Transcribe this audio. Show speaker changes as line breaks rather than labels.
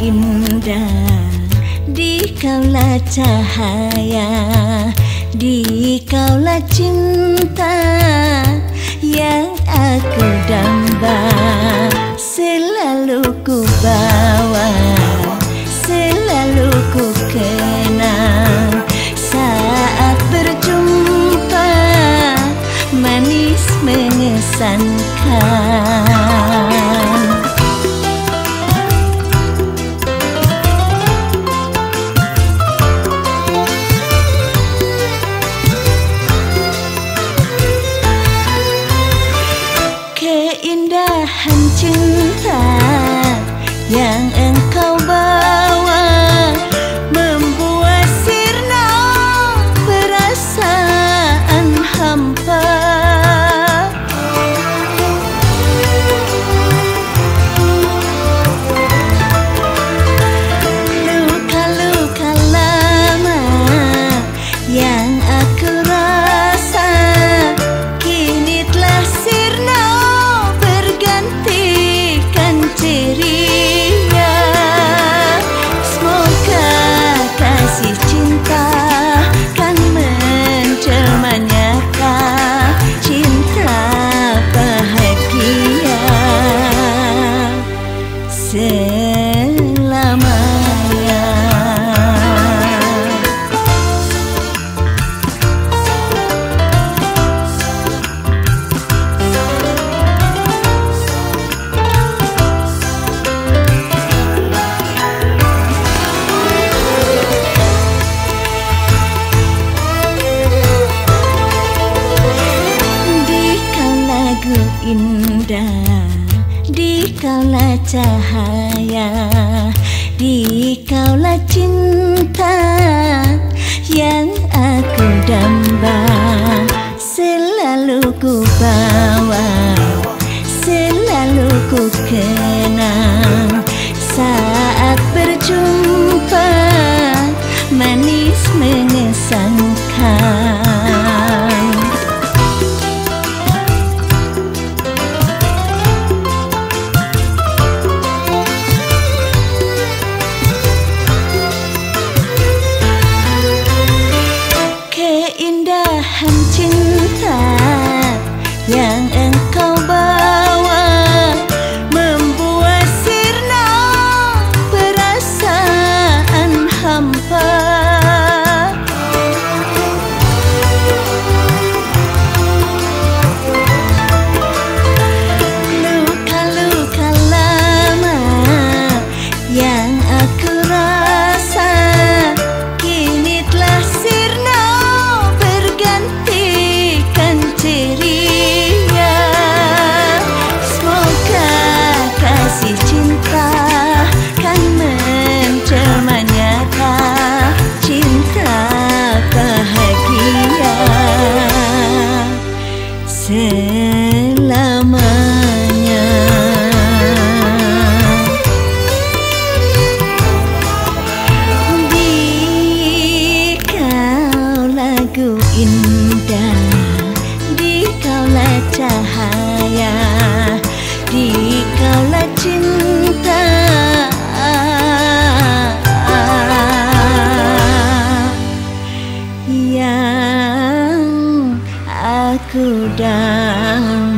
indah Di kaulah cahaya Di kaulah cinta Yang aku damba Selalu ku bawa Selalu ku kenang Saat berjumpa Manis mengesankan yang indah Di kaulah cahaya Di kaulah cinta Yang aku damba Selalu ku bawa Selalu ku kenang down